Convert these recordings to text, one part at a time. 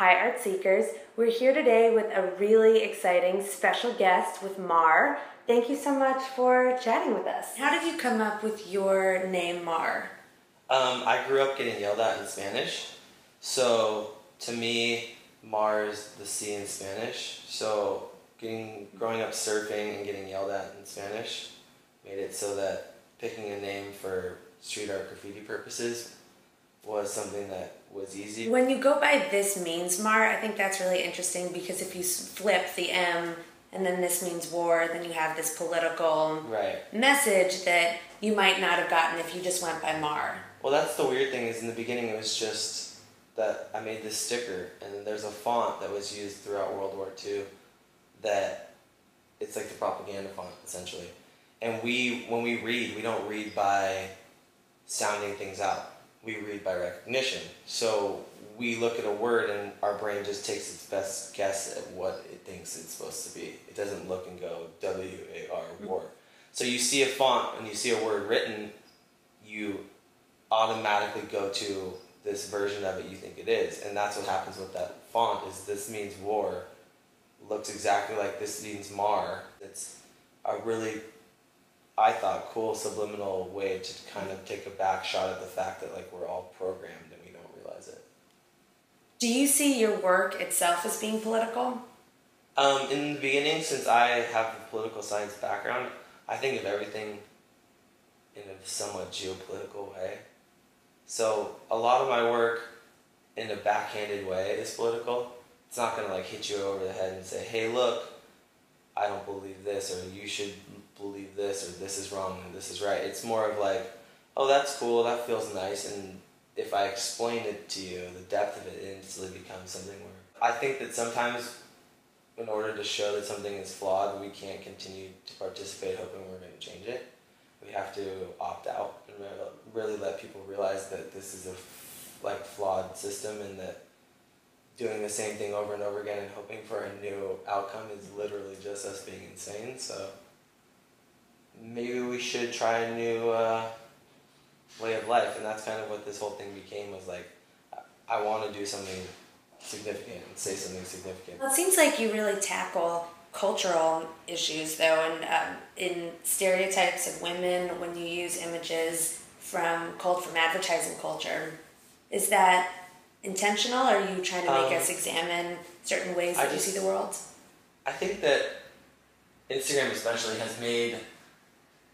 Hi, Art Seekers. We're here today with a really exciting special guest with Mar. Thank you so much for chatting with us. How did you come up with your name, Mar? Um, I grew up getting yelled at in Spanish, so to me, Mar is the sea in Spanish. So getting growing up surfing and getting yelled at in Spanish made it so that picking a name for street art graffiti purposes was something that was easy. When you go by this means Mar, I think that's really interesting because if you flip the M and then this means war, then you have this political right. message that you might not have gotten if you just went by Mar. Well, that's the weird thing is in the beginning it was just that I made this sticker and there's a font that was used throughout World War II that it's like the propaganda font essentially. And we, when we read, we don't read by sounding things out. We read by recognition. So we look at a word and our brain just takes its best guess at what it thinks it's supposed to be. It doesn't look and go W A R mm-hmm. war. So you see a font and you see a word written, you automatically go to this version of it you think it is, and that's what happens with that font. Is this means war, looks exactly like this means mar. It's a really I thought cool subliminal way to kind of take a back shot at the fact that like we're all programmed and we don't realize it. Do you see your work itself as being political? Um, in the beginning, since I have a political science background, I think of everything in a somewhat geopolitical way. So a lot of my work, in a backhanded way, is political. It's not gonna like hit you over the head and say, "Hey, look, I don't believe this," or "You should believe this or this is wrong and this is right. It's more of like, oh, that's cool, that feels nice, and if I explain it to you, the depth of it instantly becomes something where I think that sometimes in order to show that something is flawed, we can't continue to participate hoping we're going to change it. We have to opt out and really let people realize that this is a like flawed system and that doing the same thing over and over again and hoping for a new outcome is literally just us being insane. So maybe we should try a new uh, way of life, and that's kind of what this whole thing became. Was like, I want to do something significant and say something significant. Well, it seems like you really tackle cultural issues, though, and um, in stereotypes of women when you use images from cult from advertising culture. Is that intentional? Or are you trying to make um, us examine certain ways that just, you see the world? I think that Instagram especially has made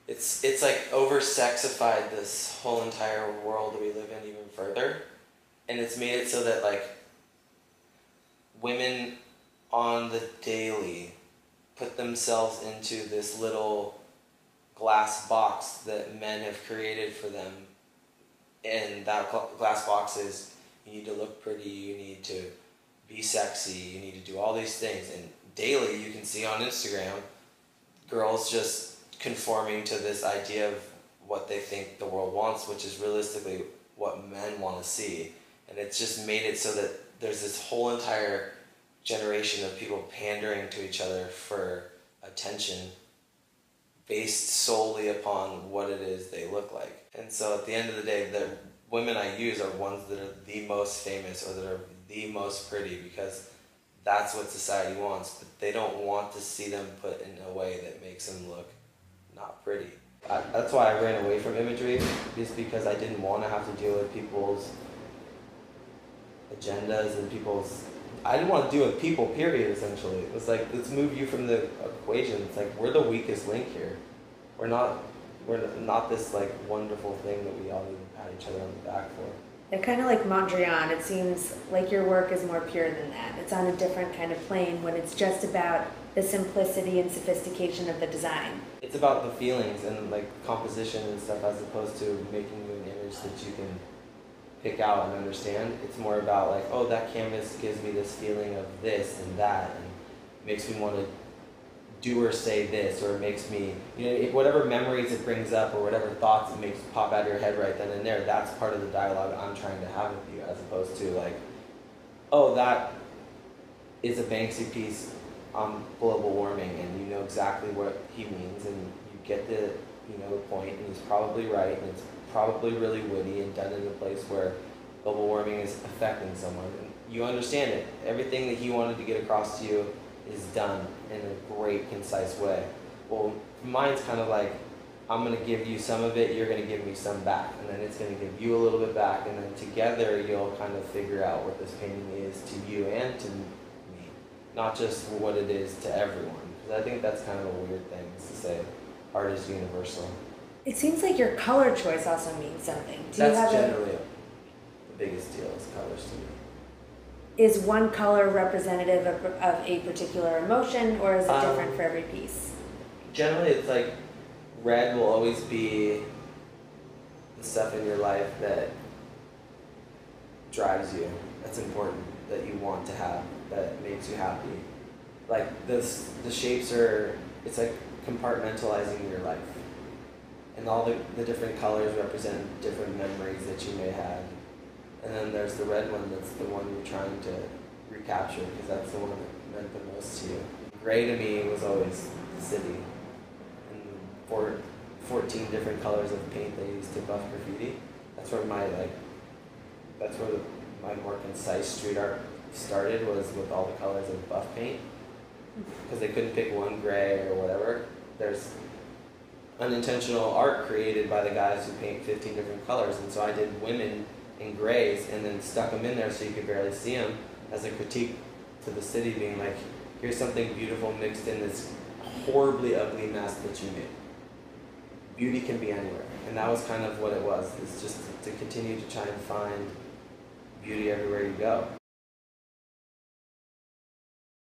it's it's like over sexified this whole entire world that we live in even further. And it's made it so that like women on the daily put themselves into this little glass box that men have created for them. And that glass box is you need to look pretty you need to be sexy you need to do all these things. And daily you can see on instagram girls just conforming to this idea of what they think the world wants, which is realistically what men want to see. And it's just made it so that there's this whole entire generation of people pandering to each other for attention based solely upon what it is they look like. And so at the end of the day, the women I use are ones that are the most famous or that are the most pretty because that's what society wants, but they don't want to see them put in a way that makes them look not pretty. I, that's why I ran away from imagery, just because I didn't want to have to deal with people's agendas and people's. I didn't want to deal with people. Period. Essentially, it was like let's move you from the equation. It's like we're the weakest link here. We're not. We're not this like wonderful thing that we all need to pat each other on the back for. They're kind of like Mondrian. It seems like your work is more pure than that. It's on a different kind of plane when it's just about the simplicity and sophistication of the design. It's about the feelings and like composition and stuff as opposed to making you an image that you can pick out and understand. It's more about like, oh, that canvas gives me this feeling of this and that and makes me want to do or say this or it makes me you know whatever memories it brings up or whatever thoughts it makes pop out of your head right then and there that's part of the dialogue i'm trying to have with you as opposed to like oh that is a banksy piece on global warming and you know exactly what he means and you get the you know the point and he's probably right and it's probably really witty and done in a place where global warming is affecting someone and you understand it. Everything that he wanted to get across to you is done in a great, concise way. Well, mine's kind of like, I'm gonna give you some of it, you're gonna give me some back, and then it's gonna give you a little bit back, and then together you'll kind of figure out what this painting is to you and to not just what it is to everyone. Because I think that's kind of a weird thing to say art is universal. It seems like your color choice also means something. Do that's you have generally the biggest deal is colors to me. is one color representative of, of a particular emotion, or is it Um, different for every piece? Generally, it's like red will always be the stuff in your life that drives you. That's important that you want to have that makes you happy. Like this, the shapes are. It's like compartmentalizing your life, and all the the different colors represent different memories that you may have. And then there's the red one that's the one you're trying to recapture because that's the one that meant the most to you. Gray to me was always the city. And four, 14 different colors of paint they used to buff graffiti. That's where my like that's where the, my more concise street art started was with all the colors of buff paint. Because they couldn't pick one gray or whatever. There's unintentional art created by the guys who paint 15 different colors. And so I did women in grays and then stuck them in there so you could barely see them as a critique to the city being like here's something beautiful mixed in this horribly ugly mess that you made. Beauty can be anywhere. And that was kind of what it was it's just to continue to try and find beauty everywhere you go